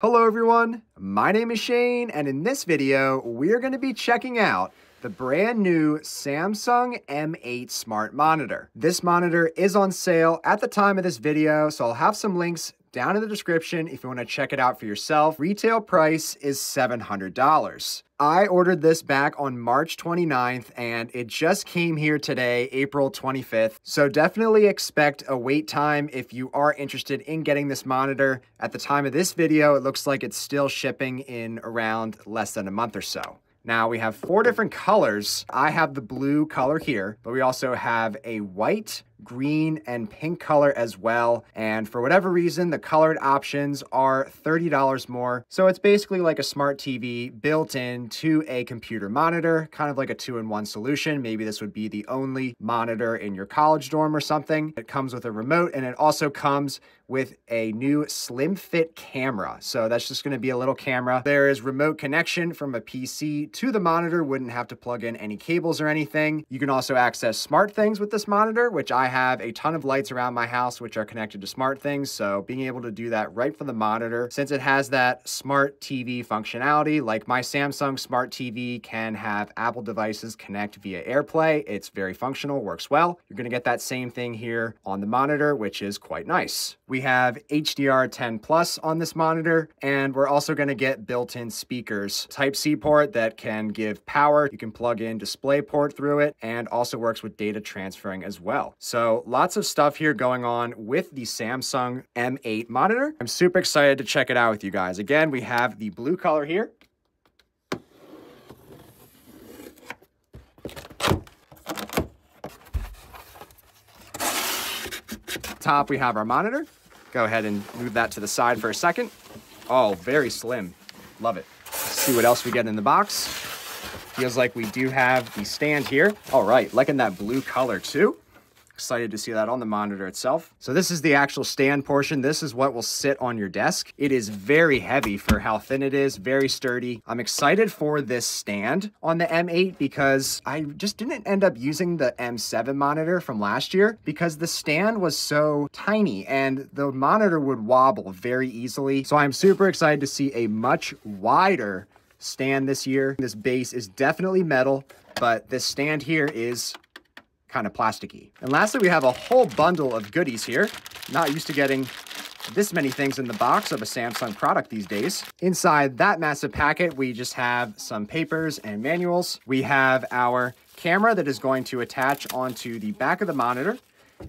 Hello everyone, my name is Shane and in this video we're going to be checking out the brand new Samsung M8 Smart Monitor. This monitor is on sale at the time of this video so I'll have some links down in the description if you want to check it out for yourself. Retail price is $700. I ordered this back on March 29th and it just came here today, April 25th. So definitely expect a wait time if you are interested in getting this monitor. At the time of this video, it looks like it's still shipping in around less than a month or so. Now we have four different colors. I have the blue color here, but we also have a white, green, and pink color as well. And for whatever reason, the colored options are $30 more. So it's basically like a smart TV built into a computer monitor, kind of like a two-in-one solution. Maybe this would be the only monitor in your college dorm or something. It comes with a remote and it also comes with a new SlimFit camera. So that's just gonna be a little camera. There is remote connection from a PC to the monitor, wouldn't have to plug in any cables or anything. You can also access SmartThings with this monitor, which I have a ton of lights around my house which are connected to SmartThings. So being able to do that right from the monitor, since it has that smart TV functionality, like my Samsung smart TV can have Apple devices connect via AirPlay. It's very functional, works well. You're gonna get that same thing here on the monitor, which is quite nice. We have HDR10 Plus on this monitor, and we're also going to get built-in speakers. Type-C port that can give power. You can plug in DisplayPort through it, and also works with data transferring as well. So lots of stuff here going on with the Samsung M8 monitor. I'm super excited to check it out with you guys. Again, we have the blue color here. top, we have our monitor. Go ahead and move that to the side for a second. Oh, very slim. Love it. Let's see what else we get in the box. Feels like we do have the stand here. All right, liking that blue color too. Excited to see that on the monitor itself. So this is the actual stand portion. This is what will sit on your desk. It is very heavy for how thin it is, very sturdy. I'm excited for this stand on the M8 because I just didn't end up using the M7 monitor from last year because the stand was so tiny and the monitor would wobble very easily. So I'm super excited to see a much wider stand this year. This base is definitely metal, but this stand here is kind of plasticky. And lastly, we have a whole bundle of goodies here. Not used to getting this many things in the box of a Samsung product these days. Inside that massive packet, we just have some papers and manuals. We have our camera that is going to attach onto the back of the monitor.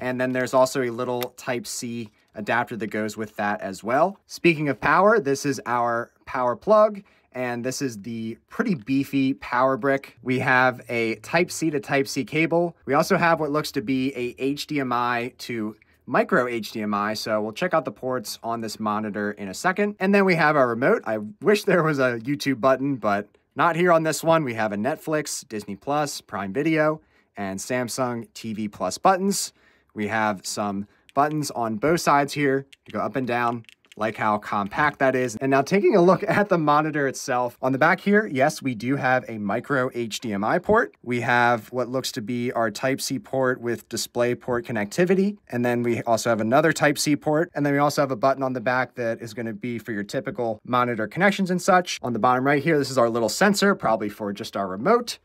And then there's also a little Type-C adapter that goes with that as well. Speaking of power, this is our power plug and this is the pretty beefy power brick. We have a Type-C to Type-C cable. We also have what looks to be a HDMI to micro HDMI, so we'll check out the ports on this monitor in a second. And then we have our remote. I wish there was a YouTube button, but not here on this one. We have a Netflix, Disney Plus, Prime Video, and Samsung TV Plus buttons. We have some buttons on both sides here to go up and down like how compact that is. And now taking a look at the monitor itself, on the back here, yes, we do have a micro HDMI port. We have what looks to be our Type-C port with DisplayPort connectivity. And then we also have another Type-C port. And then we also have a button on the back that is gonna be for your typical monitor connections and such. On the bottom right here, this is our little sensor, probably for just our remote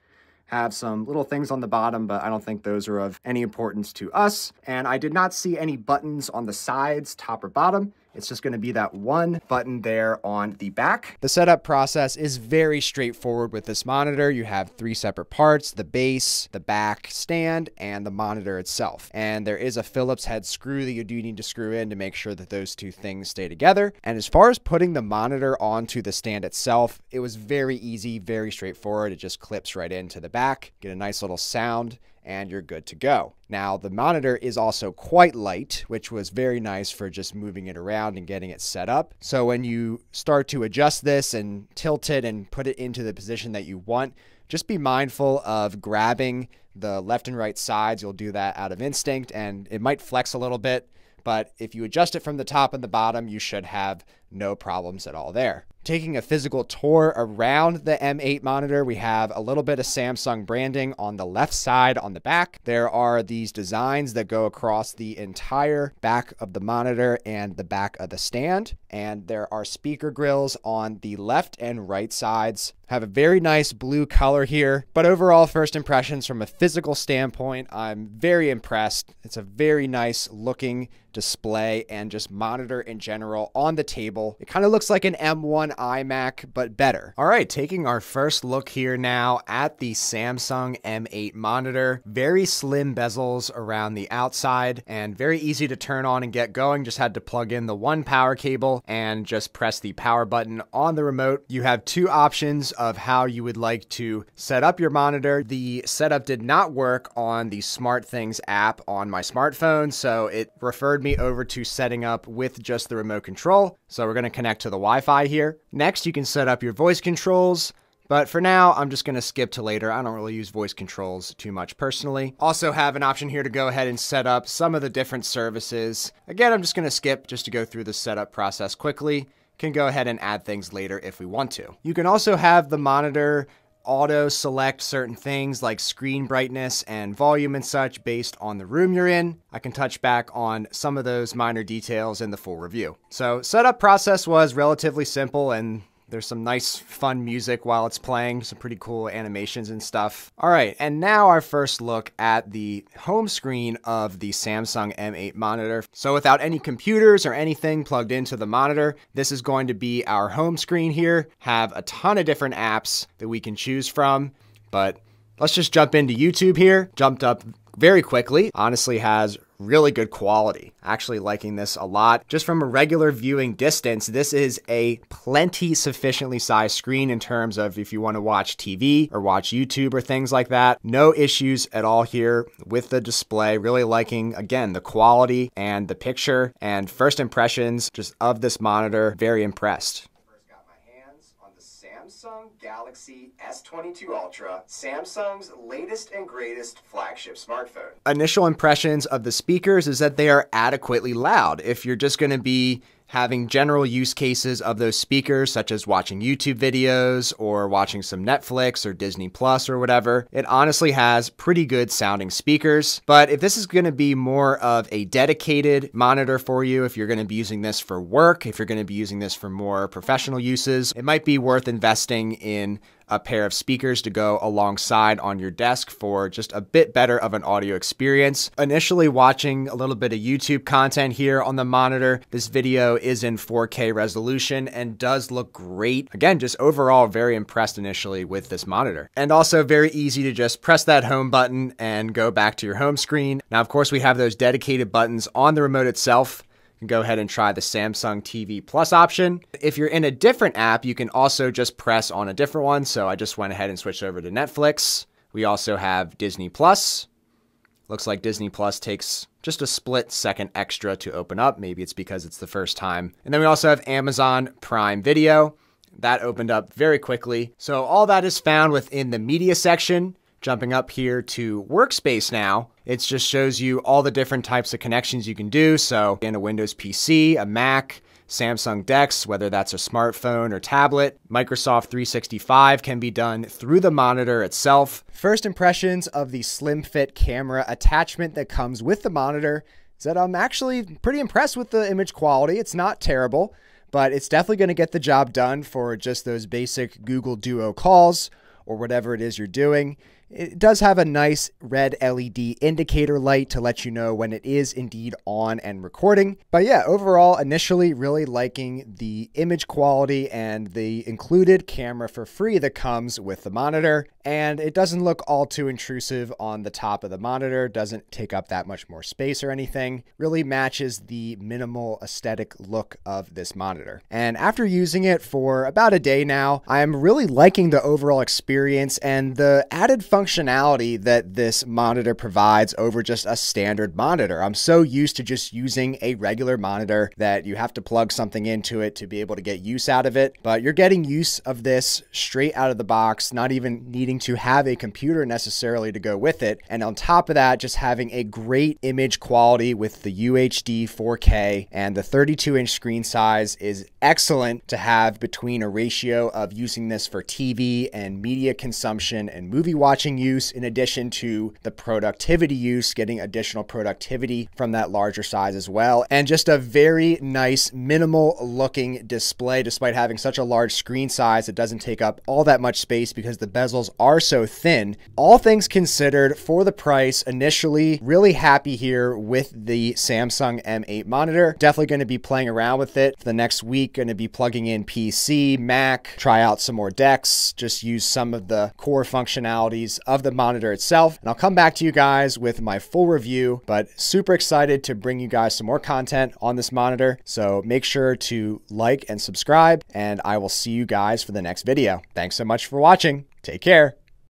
have some little things on the bottom, but I don't think those are of any importance to us. And I did not see any buttons on the sides, top or bottom. It's just gonna be that one button there on the back. The setup process is very straightforward with this monitor. You have three separate parts, the base, the back stand, and the monitor itself. And there is a Phillips head screw that you do need to screw in to make sure that those two things stay together. And as far as putting the monitor onto the stand itself, it was very easy, very straightforward. It just clips right into the back, get a nice little sound and you're good to go. Now, the monitor is also quite light, which was very nice for just moving it around and getting it set up. So when you start to adjust this and tilt it and put it into the position that you want, just be mindful of grabbing the left and right sides. You'll do that out of instinct and it might flex a little bit, but if you adjust it from the top and the bottom, you should have no problems at all there. Taking a physical tour around the M8 monitor, we have a little bit of Samsung branding on the left side on the back. There are these designs that go across the entire back of the monitor and the back of the stand. And there are speaker grills on the left and right sides. Have a very nice blue color here. But overall, first impressions from a physical standpoint, I'm very impressed. It's a very nice looking display and just monitor in general on the table. It kind of looks like an M1 iMac, but better. All right, taking our first look here now at the Samsung M8 monitor. Very slim bezels around the outside and very easy to turn on and get going. Just had to plug in the one power cable and just press the power button on the remote. You have two options of how you would like to set up your monitor. The setup did not work on the SmartThings app on my smartphone, so it referred me over to setting up with just the remote control. So we're going to connect to the Wi-Fi here. Next, you can set up your voice controls. But for now, I'm just going to skip to later. I don't really use voice controls too much personally. Also have an option here to go ahead and set up some of the different services. Again, I'm just going to skip just to go through the setup process quickly. Can go ahead and add things later if we want to. You can also have the monitor auto select certain things like screen brightness and volume and such based on the room you're in. I can touch back on some of those minor details in the full review. So setup process was relatively simple and there's some nice, fun music while it's playing, some pretty cool animations and stuff. All right, and now our first look at the home screen of the Samsung M8 monitor. So without any computers or anything plugged into the monitor, this is going to be our home screen here. Have a ton of different apps that we can choose from, but let's just jump into YouTube here. Jumped up very quickly. Honestly has really good quality. Actually liking this a lot. Just from a regular viewing distance, this is a plenty sufficiently sized screen in terms of if you want to watch TV or watch YouTube or things like that. No issues at all here with the display. Really liking, again, the quality and the picture and first impressions just of this monitor. Very impressed. Samsung Galaxy S22 Ultra, Samsung's latest and greatest flagship smartphone. Initial impressions of the speakers is that they are adequately loud. If you're just going to be having general use cases of those speakers, such as watching YouTube videos or watching some Netflix or Disney Plus or whatever. It honestly has pretty good sounding speakers. But if this is going to be more of a dedicated monitor for you, if you're going to be using this for work, if you're going to be using this for more professional uses, it might be worth investing in a pair of speakers to go alongside on your desk for just a bit better of an audio experience. Initially watching a little bit of YouTube content here on the monitor. This video is in 4K resolution and does look great. Again, just overall very impressed initially with this monitor. And also very easy to just press that home button and go back to your home screen. Now, of course, we have those dedicated buttons on the remote itself go ahead and try the Samsung TV Plus option. If you're in a different app, you can also just press on a different one. So I just went ahead and switched over to Netflix. We also have Disney Plus. Looks like Disney Plus takes just a split second extra to open up. Maybe it's because it's the first time. And then we also have Amazon Prime Video. That opened up very quickly. So all that is found within the media section. Jumping up here to workspace now, it just shows you all the different types of connections you can do. So in a Windows PC, a Mac, Samsung DeX, whether that's a smartphone or tablet. Microsoft 365 can be done through the monitor itself. First impressions of the SlimFit camera attachment that comes with the monitor is that I'm actually pretty impressed with the image quality. It's not terrible, but it's definitely going to get the job done for just those basic Google Duo calls or whatever it is you're doing. It does have a nice red LED indicator light to let you know when it is indeed on and recording. But yeah, overall, initially really liking the image quality and the included camera for free that comes with the monitor. And it doesn't look all too intrusive on the top of the monitor, doesn't take up that much more space or anything. Really matches the minimal aesthetic look of this monitor. And after using it for about a day now, I'm really liking the overall experience and the added function functionality that this monitor provides over just a standard monitor. I'm so used to just using a regular monitor that you have to plug something into it to be able to get use out of it, but you're getting use of this straight out of the box, not even needing to have a computer necessarily to go with it. And on top of that, just having a great image quality with the UHD 4K and the 32 inch screen size is excellent to have between a ratio of using this for TV and media consumption and movie watching use, in addition to the productivity use, getting additional productivity from that larger size as well. And just a very nice, minimal looking display, despite having such a large screen size. It doesn't take up all that much space because the bezels are so thin. All things considered, for the price, initially, really happy here with the Samsung M8 monitor. Definitely going to be playing around with it for the next week. Going to be plugging in PC, Mac, try out some more DeX, just use some of the core functionalities of the monitor itself. And I'll come back to you guys with my full review, but super excited to bring you guys some more content on this monitor. So make sure to like and subscribe, and I will see you guys for the next video. Thanks so much for watching. Take care.